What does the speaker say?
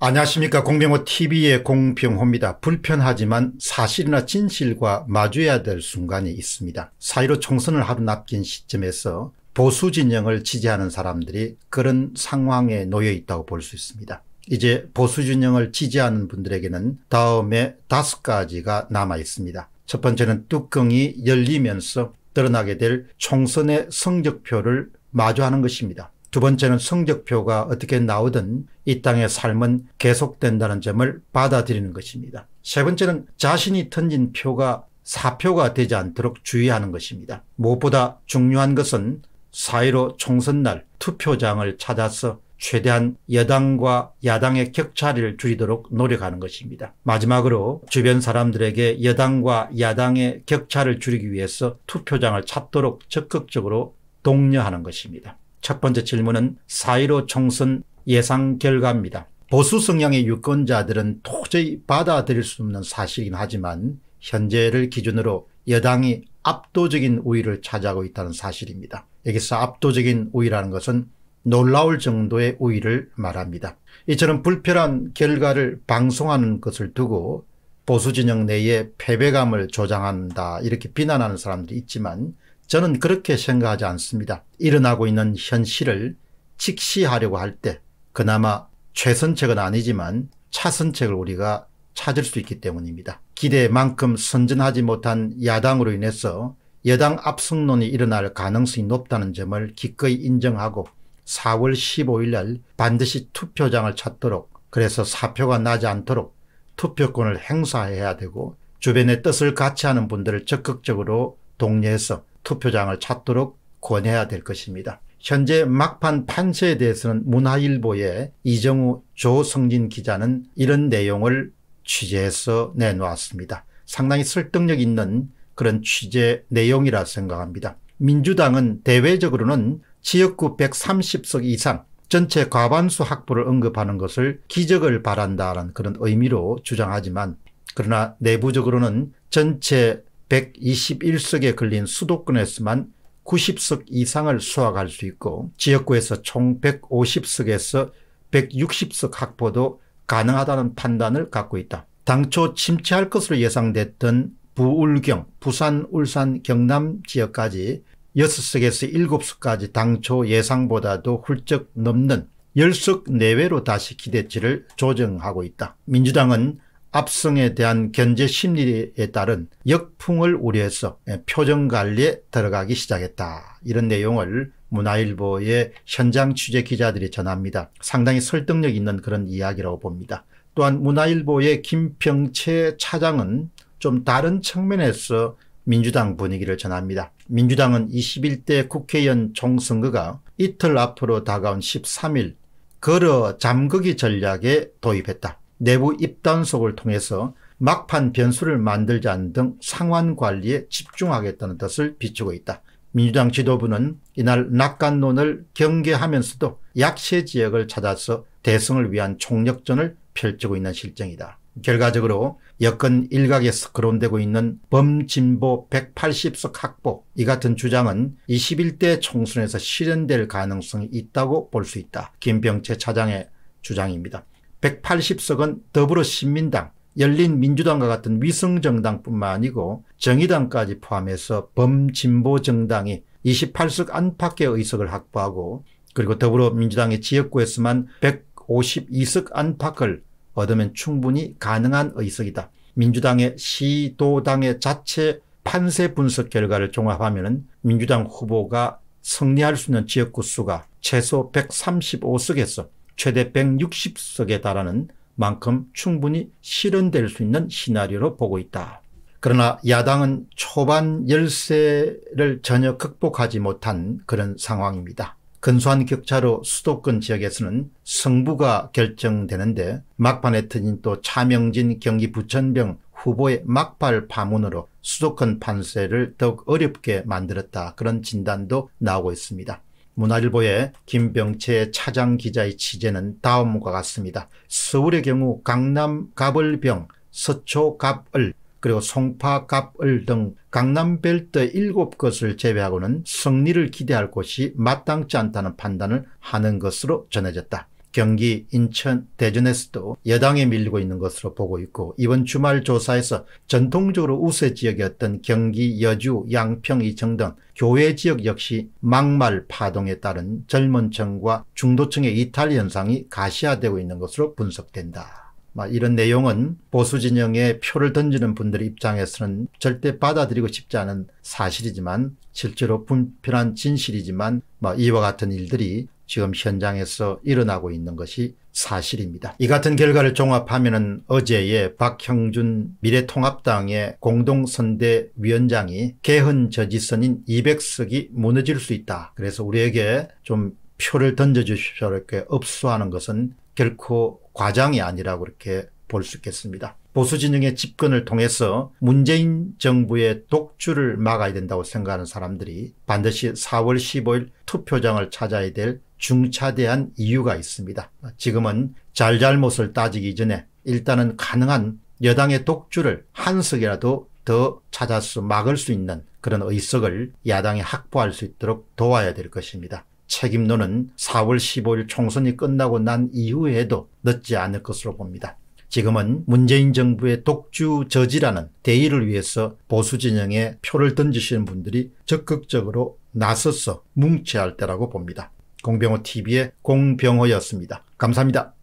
안녕하십니까 공병호TV의 공병호입니다. 불편하지만 사실이나 진실과 마주해야 될 순간이 있습니다. 사이로 총선을 하루 남긴 시점에서 보수 진영을 지지하는 사람들이 그런 상황에 놓여 있다고 볼 수 있습니다. 이제 보수 진영을 지지하는 분들에게는 다음에 다섯 가지가 남아 있습니다. 첫 번째는 뚜껑이 열리면서 드러나게 될 총선의 성적표를 마주하는 것입니다. 두 번째는 성적표가 어떻게 나오든 이 땅의 삶은 계속된다는 점을 받아들이는 것입니다. 세 번째는 자신이 던진 표가 사표가 되지 않도록 주의하는 것입니다. 무엇보다 중요한 것은 4.15 총선날 투표장을 찾아서 최대한 여당과 야당의 격차를 줄이도록 노력하는 것입니다. 마지막으로 주변 사람들에게 여당과 야당의 격차를 줄이기 위해서 투표장을 찾도록 적극적으로 독려하는 것입니다. 첫 번째 질문은 4.15 총선 예상 결과입니다. 보수 성향의 유권자들은 도저히 받아들일 수 없는 사실이긴 하지만 현재를 기준으로 여당이 압도적인 우위를 차지하고 있다는 사실입니다. 여기서 압도적인 우위라는 것은 놀라울 정도의 우위를 말합니다. 이처럼 불편한 결과를 방송하는 것을 두고 보수 진영 내에 패배감을 조장한다 이렇게 비난하는 사람들이 있지만 저는 그렇게 생각하지 않습니다. 일어나고 있는 현실을 직시하려고 할 때 그나마 최선책은 아니지만 차선책을 우리가 찾을 수 있기 때문입니다. 기대만큼 선전하지 못한 야당으로 인해서 여당 압승론이 일어날 가능성이 높다는 점을 기꺼이 인정하고 4월 15일 날 반드시 투표장을 찾도록 그래서 사표가 나지 않도록 투표권을 행사해야 되고 주변의 뜻을 같이 하는 분들을 적극적으로 독려해서 투표장을 찾도록 권해야 될 것입니다. 현재 막판 판세에 대해서는 문화일보의 이정우 조성진 기자는 이런 내용을 취재해서 내놓았습니다. 상당히 설득력 있는 그런 취재 내용이라 생각합니다. 민주당은 대외적으로는 지역구 130석 이상 전체 과반수 확보를 언급하는 것을 기적을 바란다는 그런 의미로 주장하지만 그러나 내부적으로는 전체 121석에 걸린 수도권에서만 90석 이상을 수확할 수 있고 지역구에서 총 150석에서 160석 확보도 가능하다는 판단을 갖고 있다. 당초 침체할 것으로 예상됐던 부울경, 부산, 울산, 경남 지역까지 6석에서 7석까지 당초 예상보다도 훌쩍 넘는 10석 내외로 다시 기대치를 조정하고 있다. 민주당은 압승에 대한 견제 심리에 따른 역풍을 우려해서 표정 관리에 들어가기 시작했다. 이런 내용을 문화일보의 현장 취재 기자들이 전합니다. 상당히 설득력 있는 그런 이야기라고 봅니다. 또한 문화일보의 김평채 차장은 좀 다른 측면에서 민주당 분위기를 전합니다. 민주당은 21대 국회의원 총선거가 이틀 앞으로 다가온 13일 걸어 잠그기 전략에 도입했다. 내부 입단속을 통해서 막판 변수를 만들지 않는 등 상환 관리에 집중하겠다는 뜻을 비추고 있다. 민주당 지도부는 이날 낙관론을 경계하면서도 약세 지역을 찾아서 대승을 위한 총력전을 펼치고 있는 실정이다. 결과적으로 여권 일각에서 거론되고 있는 범진보 180석 확보 이 같은 주장은 21대 총선에서 실현될 가능성이 있다고 볼 수 있다. 김병채 차장의 주장입니다. 180석은 더불어신민당, 열린민주당과 같은 위성정당뿐만 아니고 정의당까지 포함해서 범진보 정당이 28석 안팎의 의석을 확보하고 그리고 더불어민주당의 지역구에서만 152석 안팎을 얻으면 충분히 가능한 의석이다. 민주당의 시도당의 자체 판세 분석 결과를 종합하면 민주당 후보가 승리할 수 있는 지역구 수가 최소 135석에서 최대 160석에 달하는 만큼 충분히 실현될 수 있는 시나리오로 보고 있다. 그러나 야당은 초반 열세를 전혀 극복하지 못한 그런 상황입니다. 근소한 격차로 수도권 지역에서는 승부가 결정되는데 막판에 터진 또 차명진 경기 부천병 후보의 막발 파문으로 수도권 판세를 더욱 어렵게 만들었다. 그런 진단도 나오고 있습니다. 문화일보의 김병채 차장 기자의 취재는 다음과 같습니다. 서울의 경우 강남 갑을병, 서초 갑을, 그리고 송파 갑을 등 강남 벨트 7곳을 제외하고는 승리를 기대할 곳이 마땅치 않다는 판단을 하는 것으로 전해졌다. 경기, 인천, 대전에서도 여당에 밀리고 있는 것으로 보고 있고 이번 주말 조사에서 전통적으로 우세 지역이었던 경기, 여주, 양평, 이청 등 교외 지역 역시 막말 파동에 따른 젊은 층과 중도층의 이탈 현상이 가시화되고 있는 것으로 분석된다. 이런 내용은 보수 진영에 표를 던지는 분들 입장에서는 절대 받아들이고 싶지 않은 사실이지만 실제로 분편한 진실이지만 이와 같은 일들이 지금 현장에서 일어나고 있는 것이 사실입니다. 이 같은 결과를 종합하면 어제의 박형준 미래통합당의 공동선대위원장이 개헌 저지선인 200석이 무너질 수 있다. 그래서 우리에게 좀 표를 던져주십시오 이렇게 업수하는 것은 결코 과장이 아니라고 그렇게 볼 수 있겠습니다. 보수진영의 집권을 통해서 문재인 정부의 독주를 막아야 된다고 생각하는 사람들이 반드시 4월 15일 투표장을 찾아야 될 중차대한 이유가 있습니다. 지금은 잘잘못을 따지기 전에 일단은 가능한 여당의 독주를 한 석이라도 더 찾아서 막을 수 있는 그런 의석을 야당이 확보할 수 있도록 도와야 될 것입니다. 책임론은 4월 15일 총선이 끝나고 난 이후에도 늦지 않을 것으로 봅니다. 지금은 문재인 정부의 독주 저지라는 대의를 위해서 보수 진영에 표를 던지시는 분들이 적극적으로 나서서 뭉쳐야 할 때라고 봅니다. 공병호 TV의 공병호였습니다. 감사합니다.